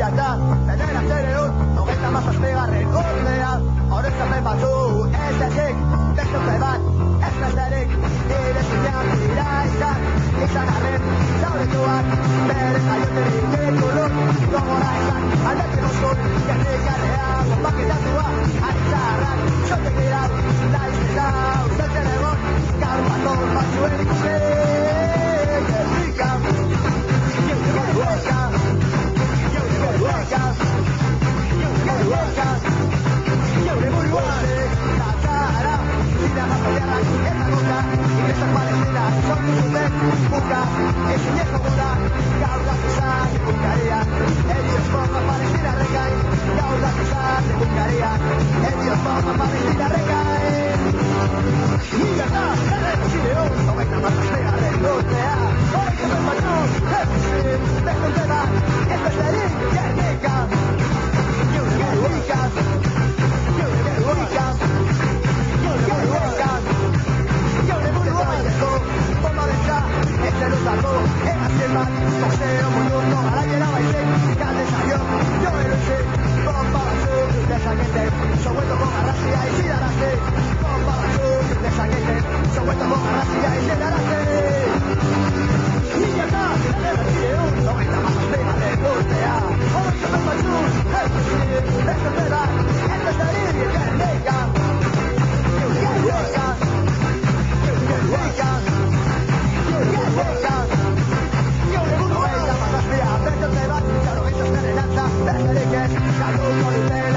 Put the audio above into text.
ya da, tenéis la tela de otro, coged la masa ezin ez da gaur da zizan ikunkaria Eri ez forma parezin arrekain gaur da zizan ikunkaria Eri ez forma parezin arrekain Ni gata, zerre txileon, zobaitan bat zizan Salud, Cortés.